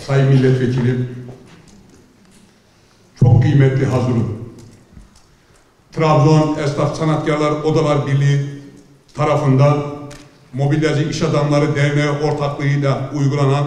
Sayın Milletvekilim, çok kıymetli hazırım. Trabzon Esnaf Sanatkarlar Odalar Birliği tarafından Mobilyacı İş Adamları Derneği ortaklığıyla uygulanan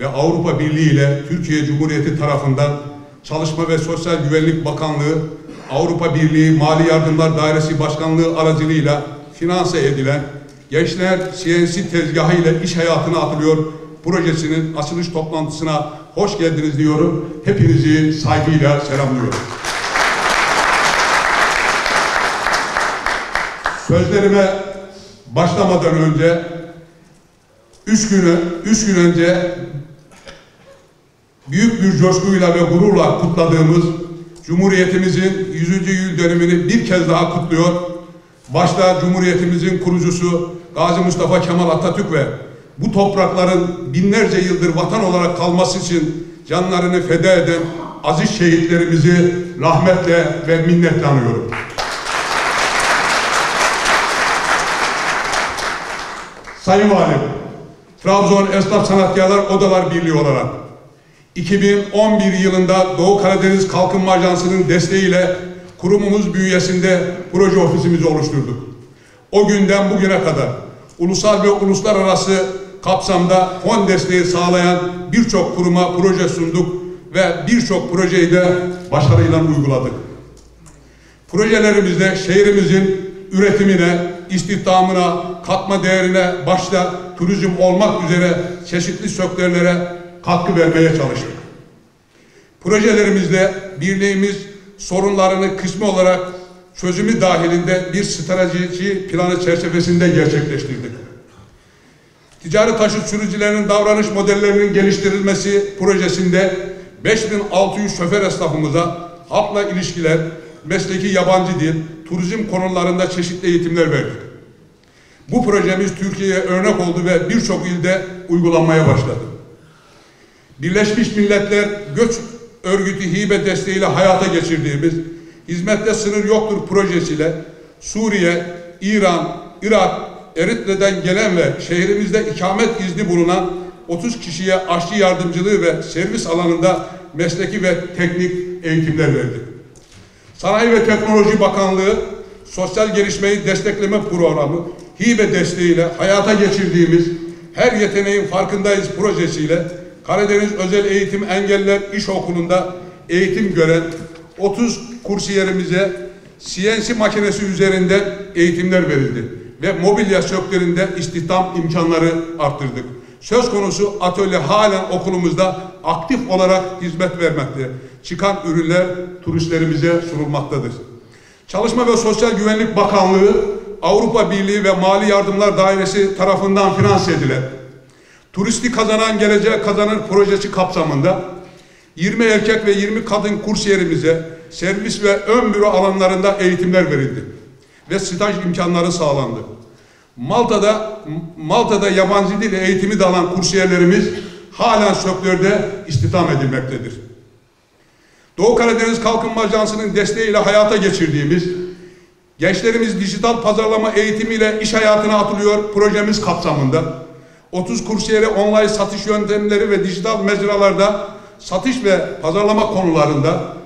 ve Avrupa Birliği ile Türkiye Cumhuriyeti tarafından Çalışma ve Sosyal Güvenlik Bakanlığı, Avrupa Birliği Mali Yardımlar Dairesi Başkanlığı aracılığıyla finanse edilen Gençler CNC tezgahı ile iş hayatına atılıyor projesinin açılış toplantısına hoş geldiniz diyorum. Hepinizi saygıyla selamlıyorum. Sözlerime başlamadan önce üç günü, üç gün önce büyük bir coşkuyla ve gururla kutladığımız Cumhuriyetimizin 100. yıl dönümünü bir kez daha kutluyor. Başta Cumhuriyetimizin kurucusu Gazi Mustafa Kemal Atatürk ve bu toprakların binlerce yıldır vatan olarak kalması için canlarını feda eden aziz şehitlerimizi rahmetle ve minnetle anıyorum. Sayın Valim, Trabzon Esnaf Sanatkarlar Odalar Birliği olarak 2011 yılında Doğu Karadeniz Kalkınma Ajansı'nın desteğiyle kurumumuz bünyesinde proje ofisimizi oluşturduk. O günden bugüne kadar ulusal ve uluslararası kapsamda fon desteği sağlayan birçok kuruma proje sunduk ve birçok projeyi de başarıyla uyguladık. Projelerimizde şehrimizin üretimine, istihdamına, katma değerine başta turizm olmak üzere çeşitli sektörlere katkı vermeye çalıştık. Projelerimizde birliğimiz sorunlarını kısmı olarak çözümü dahilinde bir strateji planı çerçevesinde gerçekleştirdik. Ticari taşıt sürücülerinin davranış modellerinin geliştirilmesi projesinde 5600 şoför esnafımıza halkla ilişkiler, mesleki yabancı dil, turizm konularında çeşitli eğitimler verdik. Bu projemiz Türkiye'ye örnek oldu ve birçok ilde uygulanmaya başladı. Birleşmiş Milletler Göç Örgütü hibe desteğiyle hayata geçirdiğimiz Hizmette Sınır Yoktur projesiyle Suriye, İran, Irak, Eritre'den gelen ve şehrimizde ikamet izni bulunan 30 kişiye aşçı yardımcılığı ve servis alanında mesleki ve teknik eğitimler verdik. Sanayi ve Teknoloji Bakanlığı Sosyal Gelişmeyi Destekleme Programı hibe desteğiyle hayata geçirdiğimiz Her Yeteneğin Farkındayız projesiyle Karadeniz Özel Eğitim Engeller İş Okulu'nda eğitim gören 30 kursiyerimize CNC makinesi üzerinde eğitimler verildi ve mobilya sektöründe istihdam imkanları arttırdık. Söz konusu atölye halen okulumuzda aktif olarak hizmet vermekte. Çıkan ürünler turistlerimize sunulmaktadır. Çalışma ve Sosyal Güvenlik Bakanlığı Avrupa Birliği ve Mali Yardımlar Dairesi tarafından finanse edilen Turisti Kazanan Geleceğe Kazanır projesi kapsamında 20 erkek ve 20 kadın kursiyerimize servis ve ön büro alanlarında eğitimler verildi ve staj imkanları sağlandı. Malta'da Malta'da yabancı dil eğitimi de alan kursiyerlerimiz halen sektörde istihdam edilmektedir. Doğu Karadeniz Kalkınma Ajansı'nın desteğiyle hayata geçirdiğimiz Gençlerimiz dijital pazarlama eğitimiyle iş hayatına atılıyor projemiz kapsamında. 30 kursiyere online satış yöntemleri ve dijital mecralarda satış ve pazarlama konularında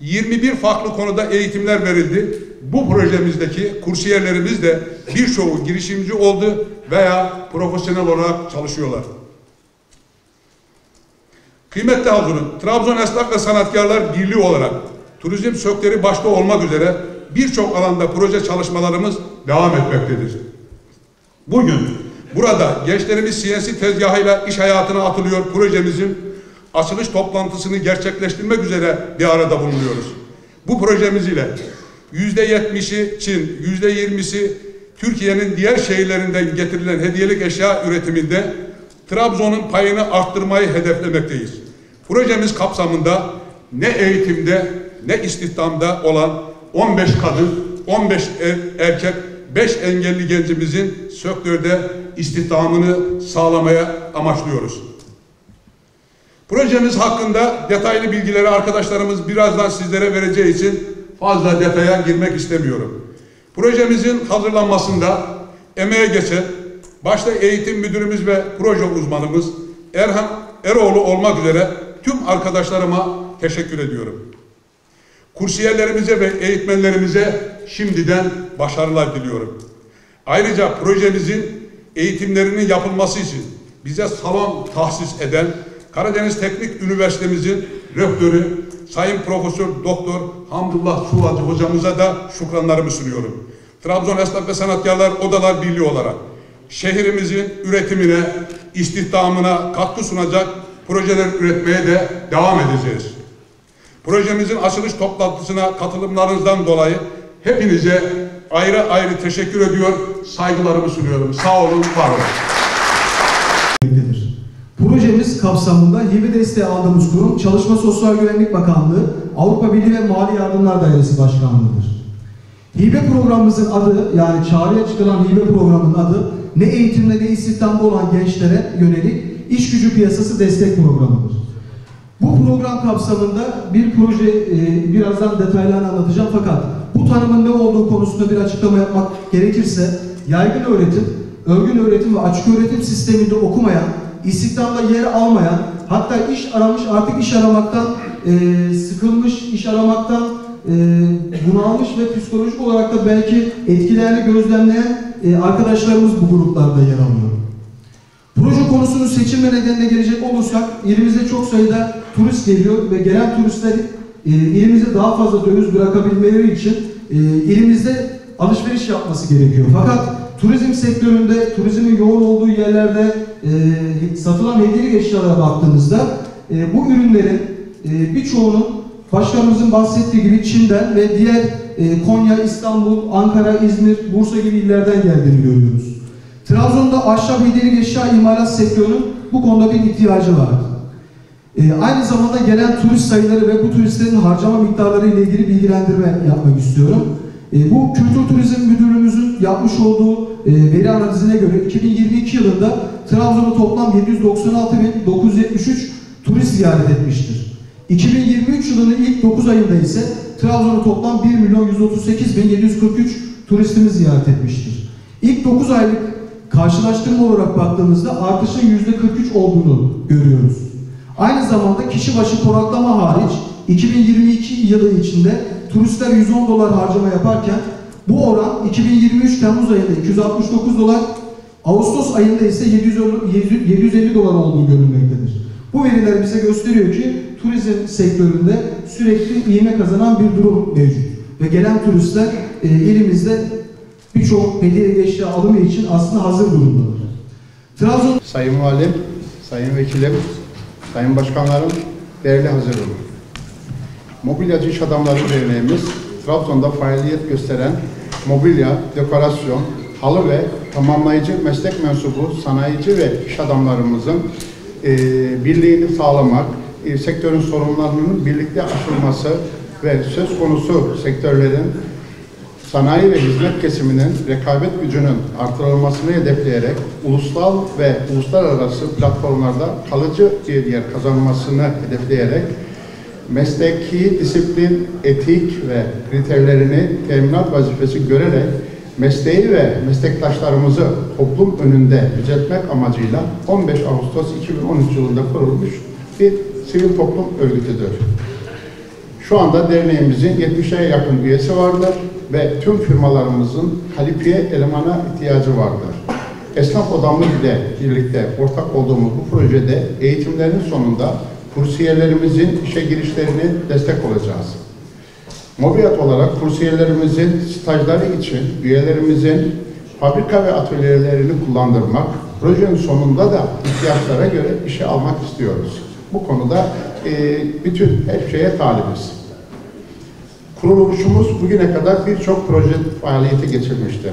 21 farklı konuda eğitimler verildi. Bu projemizdeki kursiyerlerimiz de birçoğu girişimci oldu veya profesyonel olarak çalışıyorlar. Kıymetli hazırım, Trabzon Esnaf ve Sanatkarlar Birliği olarak turizm sektörü başta olmak üzere birçok alanda proje çalışmalarımız devam etmektedir. Bugün burada gençlerimiz CNC tezgahıyla iş hayatına atılıyor projemizin açılış toplantısını gerçekleştirmek üzere bir arada bulunuyoruz. Bu projemiz ile yüzde yetmişi Çin, yüzde yirmisi Türkiye'nin diğer şehirlerinden getirilen hediyelik eşya üretiminde Trabzon'un payını arttırmayı hedeflemekteyiz. Projemiz kapsamında ne eğitimde ne istihdamda olan 15 kadın, 15 er, erkek, 5 engelli gencimizin sektörde istihdamını sağlamaya amaçlıyoruz. Projemiz hakkında detaylı bilgileri arkadaşlarımız birazdan sizlere vereceği için fazla detaya girmek istemiyorum. Projemizin hazırlanmasında emeğe geçen başta eğitim müdürümüz ve proje uzmanımız, Erhan Eroğlu olmak üzere tüm arkadaşlarıma teşekkür ediyorum. Kursiyerlerimize ve eğitmenlerimize şimdiden başarılar diliyorum. Ayrıca projemizin eğitimlerinin yapılması için bize salon tahsis eden Karadeniz Teknik Üniversitemizin rektörü Sayın Profesör Doktor Hamdullah Suvacı hocamıza da şükranlarımı sunuyorum. Trabzon Esnaf ve Sanatkarlar Odalar Birliği olarak şehrimizin üretimine, istihdamına katkı sunacak projeler üretmeye de devam edeceğiz. Projemizin açılış toplantısına katılımlarınızdan dolayı hepinize ayrı ayrı teşekkür ediyor, saygılarımı sunuyorum. Sağ olun, var olun. Projemiz kapsamında hibe desteği aldığımız kurum Çalışma Sosyal Güvenlik Bakanlığı Avrupa Birliği ve Mali Yardımlar Dairesi Başkanlığı'dır. Hibe programımızın adı yani çağrıya çıkılan hibe programının adı ne eğitimde ne istihdamda olan gençlere yönelik iş gücü piyasası destek programıdır. Bu program kapsamında bir proje e, birazdan detaylarını anlatacağım fakat bu tanımın ne olduğu konusunda bir açıklama yapmak gerekirse yaygın öğretim, örgün öğretim ve açık öğretim sisteminde okumayan, istihdamda yer almayan, hatta iş aramış artık iş aramaktan e, sıkılmış, iş aramaktan e, bunalmış ve psikolojik olarak da belki etkilerini gözlemleyen e, arkadaşlarımız bu gruplarda yer alıyor. Proje konusunun seçilme nedenine gelecek olursak ilimize çok sayıda turist geliyor ve gelen turistler e, ilimize daha fazla döviz bırakabilmeleri için e, ilimizde alışveriş yapması gerekiyor. Fakat turizm sektöründe, turizmin yoğun olduğu yerlerde e, satılan hediyelik eşyalara baktığımızda e, bu ürünlerin e, birçoğunun başkanımızın bahsettiği gibi Çin'den ve diğer e, Konya, İstanbul, Ankara, İzmir, Bursa gibi illerden geldiğini görüyoruz. Trabzon'da ahşap hediyelik eşya imalat sektörünün bu konuda bir ihtiyacı var. Ee, aynı zamanda gelen turist sayıları ve bu turistlerin harcama miktarları ile ilgili bilgilendirme yapmak istiyorum. Ee, bu Kültür Turizm Müdürlüğümüzün yapmış olduğu e, veri analizine göre 2022 yılında Trabzon'u toplam 796.973 turist ziyaret etmiştir. 2023 yılının ilk 9 ayında ise Trabzon'u toplam 1.138.743 turistimiz ziyaret etmiştir. İlk 9 aylık karşılaştırma olarak baktığımızda artışın %43 olduğunu görüyoruz. Aynı zamanda kişi başı konaklama hariç 2022 yılı içinde turistler 110 dolar harcama yaparken bu oran 2023 Temmuz ayında 269 dolar, Ağustos ayında ise 750, 750 dolar olduğu görülmektedir. Bu veriler bize gösteriyor ki turizm sektöründe sürekli iğme kazanan bir durum mevcut. Ve gelen turistler e, ilimizde birçok hediye eşya alımı için aslında hazır durumdadır. Trabzon Sayın Valim, Sayın Vekilim, Sayın Başkanlarım, değerli hazırım. Mobilyacı İş Adamları Derneğimiz, Trabzon'da faaliyet gösteren mobilya, dekorasyon, halı ve tamamlayıcı meslek mensubu sanayici ve iş adamlarımızın e, birliğini sağlamak, e, sektörün sorunlarının birlikte aşılması ve söz konusu sektörlerin sanayi ve hizmet kesiminin rekabet gücünün artırılmasını hedefleyerek ulusal ve uluslararası platformlarda kalıcı bir yer kazanmasını hedefleyerek mesleki disiplin, etik ve kriterlerini teminat vazifesi görerek mesleği ve meslektaşlarımızı toplum önünde yüceltmek amacıyla 15 Ağustos 2013 yılında kurulmuş bir sivil toplum örgütüdür. Şu anda derneğimizin 70'e yakın üyesi vardır ve tüm firmalarımızın kalifiye elemana ihtiyacı vardır. Esnaf odamız ile birlikte ortak olduğumuz bu projede eğitimlerin sonunda kursiyerlerimizin işe girişlerini destek olacağız. Mobilyat olarak kursiyerlerimizin stajları için üyelerimizin fabrika ve atölyelerini kullandırmak, projenin sonunda da ihtiyaçlara göre işe almak istiyoruz. Bu konuda e, bütün her şeye talibiz. Kuruluşumuz bugüne kadar birçok proje faaliyeti geçirmiştir.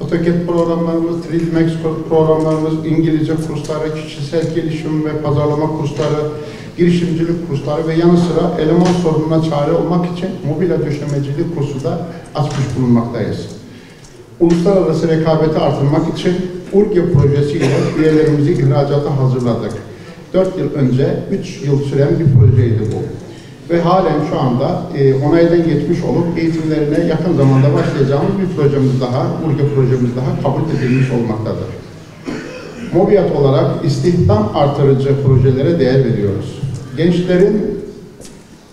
AutoCAD programlarımız, 3D Max programlarımız, İngilizce kursları, kişisel gelişim ve pazarlama kursları, girişimcilik kursları ve yanı sıra eleman sorununa çare olmak için mobilya döşemecilik kursu da açmış bulunmaktayız. Uluslararası rekabeti artırmak için URGE projesiyle üyelerimizi ihracata hazırladık. 4 yıl önce 3 yıl süren bir projeydi bu. Ve halen şu anda e, onaydan geçmiş olup eğitimlerine yakın zamanda başlayacağımız bir projemiz daha, URGE projemiz daha kabul edilmiş olmaktadır. Mobilyat olarak istihdam artırıcı projelere değer veriyoruz. Gençlerin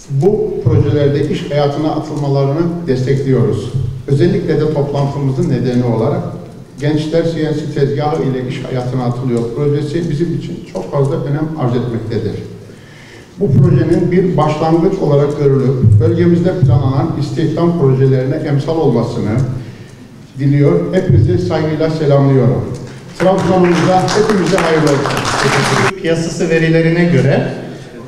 bu projelerde iş hayatına atılmalarını destekliyoruz. Özellikle de toplantımızın nedeni olarak Gençler CNC tezgahı ile iş hayatına atılıyor projesi bizim için çok fazla önem arz etmektedir. Bu projenin bir başlangıç olarak görülüp bölgemizde planlanan istihdam projelerine emsal olmasını diliyor. Hepinizi saygıyla selamlıyorum. Trabzon'umuza hepimize hayırlı olsun. Piyasası verilerine göre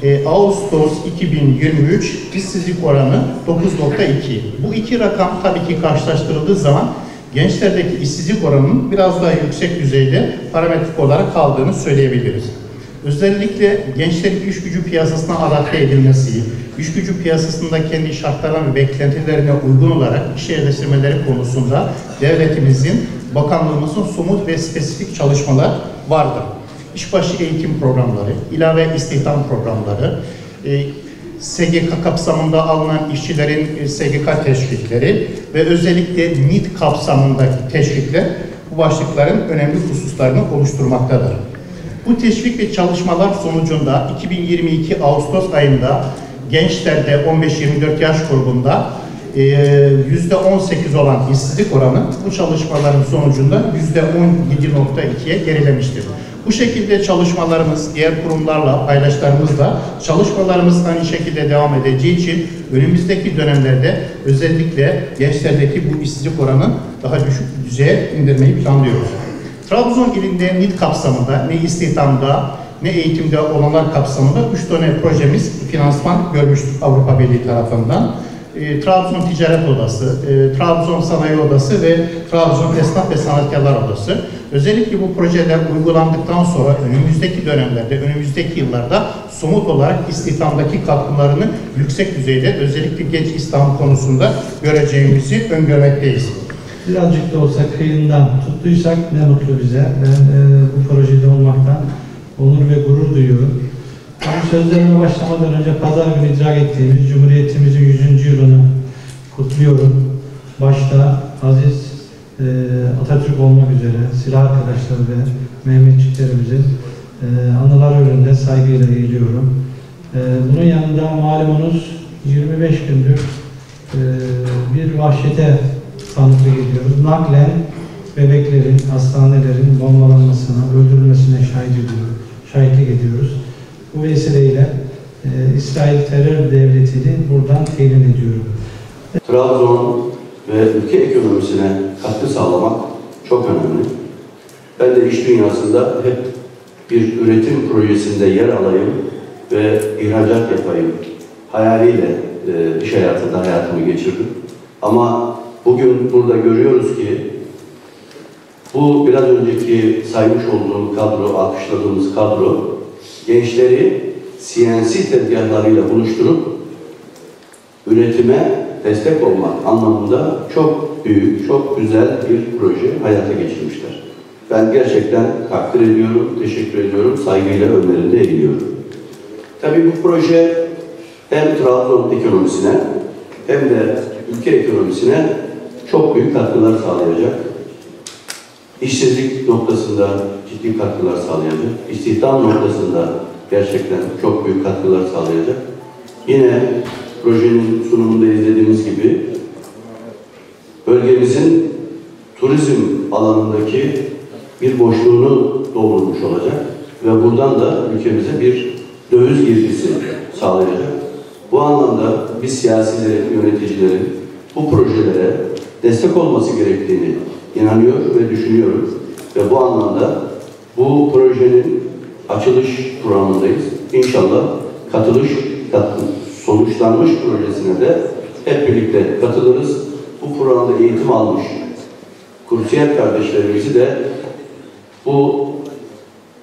e, Ağustos 2023 işsizlik oranı 9.2. Bu iki rakam tabii ki karşılaştırıldığı zaman gençlerdeki işsizlik oranının biraz daha yüksek düzeyde parametrik olarak kaldığını söyleyebiliriz. Özellikle gençlerin iş gücü piyasasına adapte edilmesi, iş gücü piyasasında kendi şartlarına ve beklentilerine uygun olarak iş yerleştirmeleri konusunda devletimizin, bakanlığımızın somut ve spesifik çalışmalar vardır işbaşı eğitim programları, ilave istihdam programları, e, SGK kapsamında alınan işçilerin e, SGK teşvikleri ve özellikle NİT kapsamındaki teşvikler bu başlıkların önemli hususlarını oluşturmaktadır. Bu teşvik ve çalışmalar sonucunda 2022 Ağustos ayında gençlerde 15-24 yaş grubunda e, %18 olan işsizlik oranı bu çalışmaların sonucunda %17.2'ye gerilemiştir. Bu şekilde çalışmalarımız diğer kurumlarla, paydaşlarımızla çalışmalarımız aynı şekilde devam edeceği için önümüzdeki dönemlerde özellikle gençlerdeki bu işsizlik oranı daha düşük düzeye indirmeyi planlıyoruz. Trabzon ilinde NİT kapsamında ne istihdamda ne eğitimde olanlar kapsamında 3 tane projemiz finansman görmüştür Avrupa Birliği tarafından. E, Trabzon Ticaret Odası, e, Trabzon Sanayi Odası ve Trabzon Esnaf ve Sanatkarlar Odası. Özellikle bu projeler uygulandıktan sonra önümüzdeki dönemlerde, önümüzdeki yıllarda somut olarak istihdamdaki katkılarını yüksek düzeyde özellikle genç istihdam konusunda göreceğimizi öngörmekteyiz. Birazcık da olsa kıyından tuttuysak ne mutlu bize. Ben e, bu projede olmaktan onur ve gurur duyuyorum. Ben sözlerime başlamadan önce pazar günü idrak ettiğimiz Cumhuriyetimizin 100. yılını kutluyorum. Başta aziz e, Atatürk olmak üzere silah arkadaşları ve Mehmetçiklerimizin e, anılar önünde saygıyla eğiliyorum. E, bunun yanında malumunuz 25 gündür e, bir vahşete tanıklık ediyoruz. Naklen bebeklerin, hastanelerin bombalanmasına, öldürülmesine şahit ediyoruz, şahitlik ediyoruz. Bu vesileyle e, İsrail terör devletini buradan telin ediyorum. Trabzon ve ülke ekonomisine katkı sağlamak çok önemli. Ben de iş dünyasında hep bir üretim projesinde yer alayım ve ihracat yapayım hayaliyle e, iş hayatında hayatımı geçirdim. Ama bugün burada görüyoruz ki bu biraz önceki saymış olduğum kadro, alkışladığımız kadro gençleri CNC tezgahlarıyla buluşturup üretime destek olmak anlamında çok büyük, çok güzel bir proje hayata geçirmişler. Ben gerçekten takdir ediyorum, teşekkür ediyorum, saygıyla önlerinde eğiliyorum. Tabii bu proje hem Trabzon ekonomisine hem de ülke ekonomisine çok büyük katkılar sağlayacak. İşsizlik noktasında ciddi katkılar sağlayacak. İstihdam noktasında gerçekten çok büyük katkılar sağlayacak. Yine projenin sunumunda izlediğimiz gibi bölgemizin turizm alanındaki bir boşluğunu doldurmuş olacak ve buradan da ülkemize bir döviz girdisi sağlayacak. Bu anlamda biz siyasilerin, yöneticilerin bu projelere destek olması gerektiğini inanıyor ve düşünüyorum. Ve bu anlamda bu projenin açılış programındayız. İnşallah katılış, katı, sonuçlanmış projesine de hep birlikte katılırız. Bu programda eğitim almış kursiyer kardeşlerimizi de bu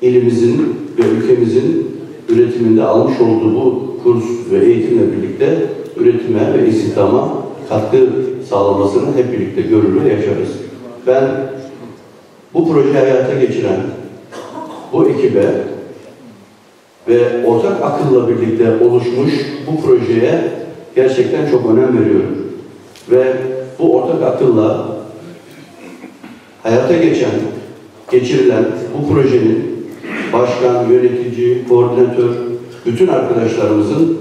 ilimizin ve ülkemizin üretiminde almış olduğu bu kurs ve eğitimle birlikte üretime ve istihdama katkı sağlamasını hep birlikte görür ve yaşarız. Ben bu projeyi hayata geçiren bu ekibe ve ortak akılla birlikte oluşmuş bu projeye gerçekten çok önem veriyorum. Ve bu ortak akılla hayata geçen geçirilen bu projenin başkan, yönetici, koordinatör, bütün arkadaşlarımızın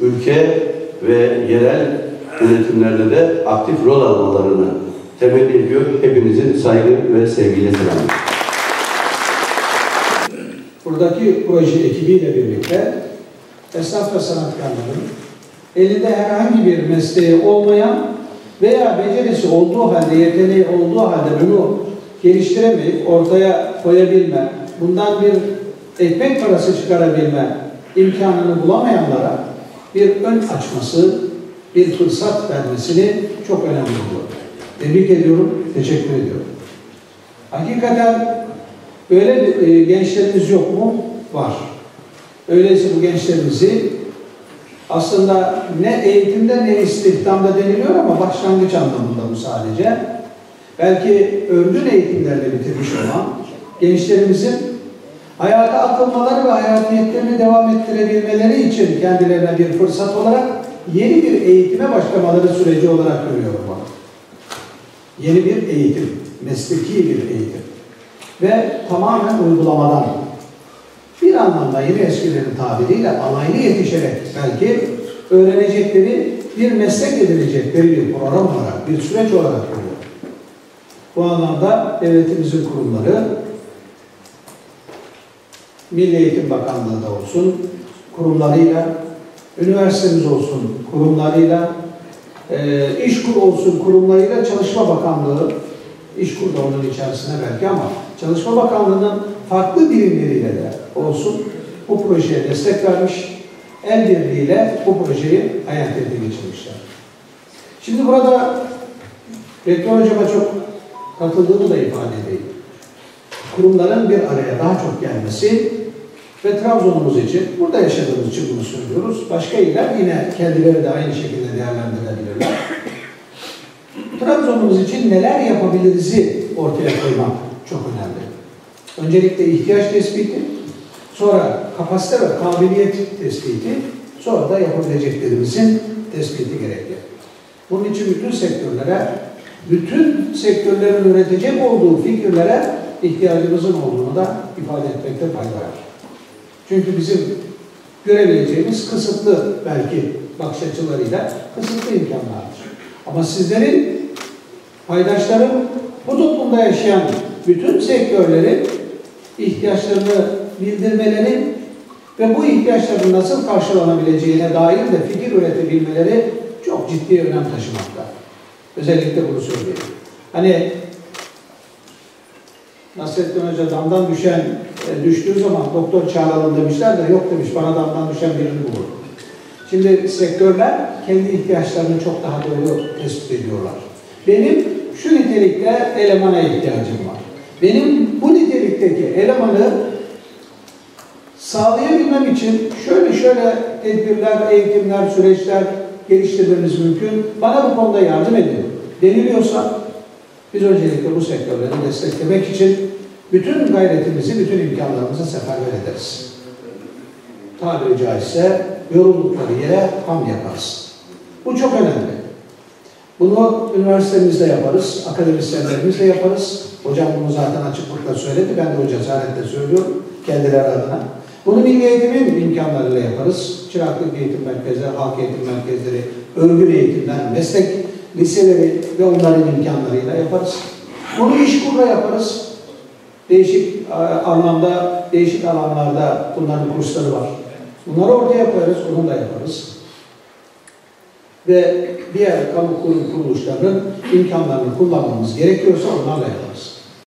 ülke ve yerel yönetimlerde de aktif rol almalarını temenni ediyor. Hepinizin saygı ve sevgiyle selamlıyorum. Buradaki proje ekibiyle birlikte esnaf ve sanatkarların elinde herhangi bir mesleği olmayan veya becerisi olduğu halde, yeteneği olduğu halde bunu geliştiremeyip ortaya koyabilme, bundan bir ekmek parası çıkarabilme imkanını bulamayanlara bir ön açması, bir fırsat vermesini çok önemli buluyorum. Tebrik ediyorum, teşekkür ediyorum. Hakikaten Böyle e, gençlerimiz yok mu? Var. Öyleyse bu gençlerimizi aslında ne eğitimde ne istihdamda deniliyor ama başlangıç anlamında bu sadece. Belki örgün eğitimlerle bitirmiş olan gençlerimizin hayata atılmaları ve hayatiyetlerini devam ettirebilmeleri için kendilerine bir fırsat olarak yeni bir eğitime başlamaları süreci olarak görüyorum. Yeni bir eğitim, mesleki bir eğitim ve tamamen uygulamadan bir anlamda yine eskilerin tabiriyle alaylı yetişerek belki öğrenecekleri bir meslek edinecekleri bir program olarak, bir süreç olarak görüyor. Bu anlamda devletimizin kurumları Milli Eğitim Bakanlığı da olsun, kurumlarıyla, üniversitemiz olsun, kurumlarıyla, e, İşkur olsun, kurumlarıyla, Çalışma Bakanlığı, İşkur da onun içerisinde belki ama Çalışma Bakanlığı'nın farklı birimleriyle de olsun bu projeye destek vermiş, el birliğiyle bu projeyi hayata geçirmişler. Şimdi burada Rektör Hocama çok katıldığını da ifade edeyim. Kurumların bir araya daha çok gelmesi ve Trabzon'umuz için, burada yaşadığımız için bunu söylüyoruz. Başka iller yine kendileri de aynı şekilde değerlendirebilirler. Trabzon'umuz için neler yapabiliriz'i ortaya koymak çok önemli. Öncelikle ihtiyaç tespiti, sonra kapasite ve kabiliyet tespiti, sonra da yapabileceklerimizin tespiti gerekli. Bunun için bütün sektörlere, bütün sektörlerin üretecek olduğu fikirlere ihtiyacımızın olduğunu da ifade etmekte fayda var. Çünkü bizim görebileceğimiz kısıtlı belki bakış açılarıyla kısıtlı imkanlardır. Ama sizlerin, paydaşların, bu toplumda yaşayan bütün sektörlerin ihtiyaçlarını bildirmeleri ve bu ihtiyaçların nasıl karşılanabileceğine dair de fikir üretebilmeleri çok ciddi önem taşımakta. Özellikle bunu söyleyeyim. Hani Nasrettin Hoca damdan düşen, e, düştüğü zaman doktor çağıralım demişler de yok demiş bana damdan düşen birini bulur. Şimdi sektörler kendi ihtiyaçlarını çok daha doğru tespit ediyorlar. Benim şu nitelikte elemana ihtiyacım var. Benim bu nitelikteki elemanı sağlayabilmem için şöyle şöyle tedbirler, eğitimler, süreçler geliştirmemiz mümkün. Bana bu konuda yardım edin deniliyorsa biz öncelikle bu sektörleri desteklemek için bütün gayretimizi, bütün imkanlarımızı seferber ederiz. Tabiri caizse yoruldukları yere ham yaparız. Bu çok önemli. Bunu üniversitemizde yaparız, akademisyenlerimizle yaparız. Hocam bunu zaten açıklıkla söyledi, ben de o cesaretle söylüyorum kendileri adına. Bunu milli eğitimin imkanlarıyla yaparız. Çıraklık eğitim merkezleri, halk eğitim merkezleri, örgün eğitimler, meslek liseleri ve onların imkanlarıyla yaparız. Bunu iş kurla yaparız. Değişik anlamda, değişik alanlarda bunların kursları var. Bunları ortaya koyarız, onu da yaparız. Ve diğer kamu kurum kuruluşlarının imkanlarını kullanmamız gerekiyorsa onlarla yaparız.